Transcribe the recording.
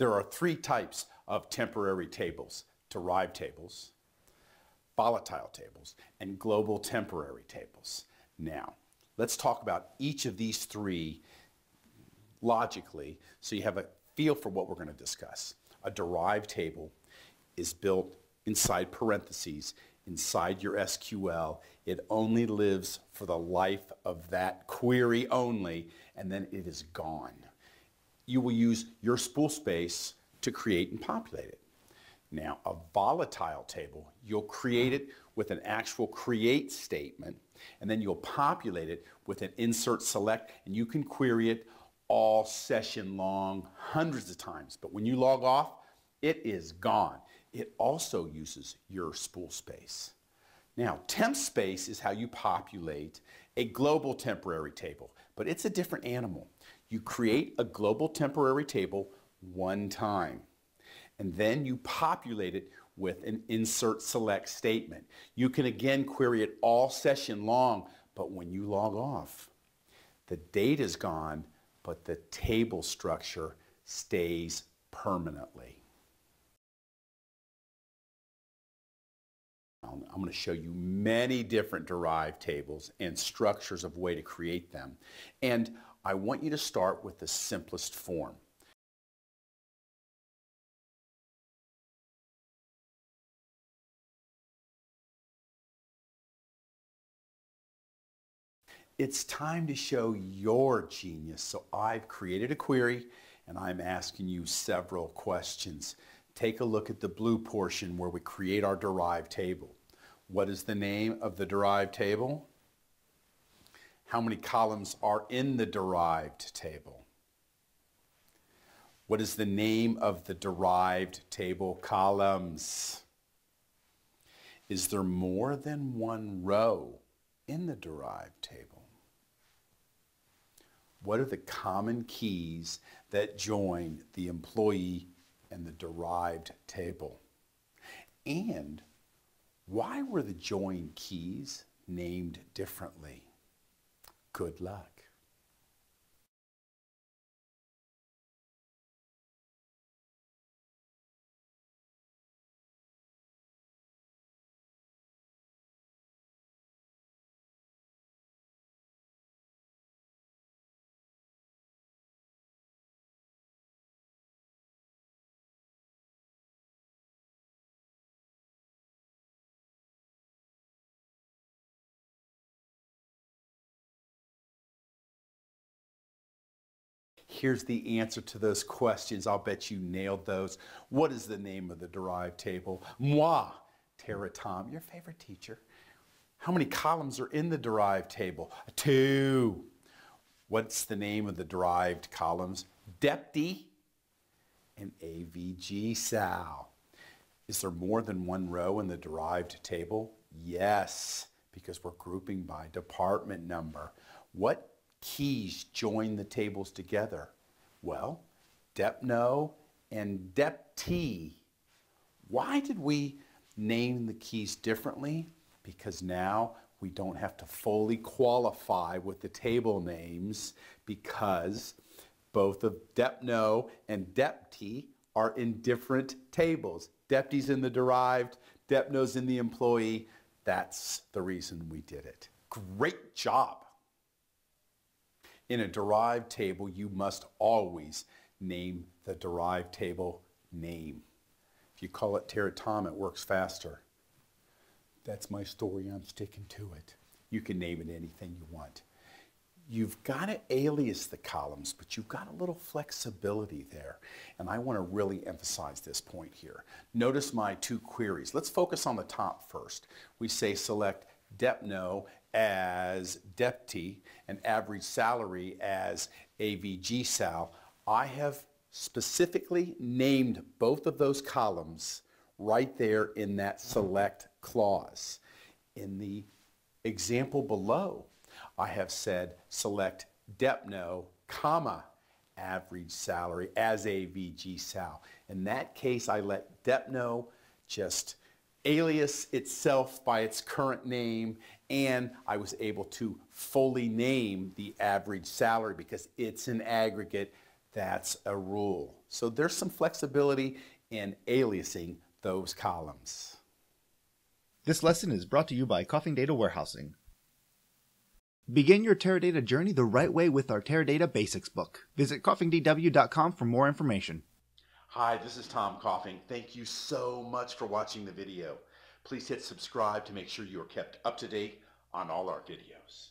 There are three types of temporary tables, derived tables, volatile tables, and global temporary tables. Now, let's talk about each of these three logically so you have a feel for what we're going to discuss. A derived table is built inside parentheses, inside your SQL. It only lives for the life of that query only, and then it is gone. You will use your spool space to create and populate it. Now, a volatile table, you'll create it with an actual create statement, and then you'll populate it with an insert select, and you can query it all session long, hundreds of times. But when you log off, it is gone. It also uses your spool space. Now, temp space is how you populate a global temporary table, but it's a different animal. You create a global temporary table one time, and then you populate it with an insert select statement. You can again query it all session long, but when you log off, the data is gone, but the table structure stays permanently. I'm going to show you many different derived tables and structures of way to create them. And I want you to start with the simplest form. It's time to show your genius. So I've created a query and I'm asking you several questions. Take a look at the blue portion where we create our derived table. What is the name of the derived table? How many columns are in the derived table? What is the name of the derived table columns? Is there more than one row in the derived table? What are the common keys that join the employee and the derived table? And why were the join keys named differently? Good luck. Here's the answer to those questions. I'll bet you nailed those. What is the name of the derived table? Moi, TeraTom, your favorite teacher. How many columns are in the derived table? Two. What's the name of the derived columns? Depty and AVG Sal. Is there more than one row in the derived table? Yes, because we're grouping by department number. What keys join the tables together? Well, DEPNO and DEPT. Why did we name the keys differently? Because now we don't have to fully qualify with the table names because both of DEPNO and DEPT are in different tables. DEPT's in the derived, DEPNO's in the employee. That's the reason we did it. Great job. In a derived table, you must always name the derived table name. If you call it Tom, it works faster. That's my story. I'm sticking to it. You can name it anything you want. You've got to alias the columns, but you've got a little flexibility there. And I want to really emphasize this point here. Notice my two queries. Let's focus on the top first. We say select DEPNO as deputy and average salary as AVG sal, I have specifically named both of those columns right there in that select clause. In the example below, I have said select DEPNO, comma, average salary as AVG sal. In that case, I let DEPNO just alias itself by its current name and I was able to fully name the average salary because it's an aggregate. That's a rule. So there's some flexibility in aliasing those columns. This lesson is brought to you by Coffing Data Warehousing. Begin your Teradata journey the right way with our Teradata Basics book. Visit coffingdw.com for more information. Hi, this is Tom Coffing. Thank you so much for watching the video. Please hit subscribe to make sure you are kept up to date on all our videos.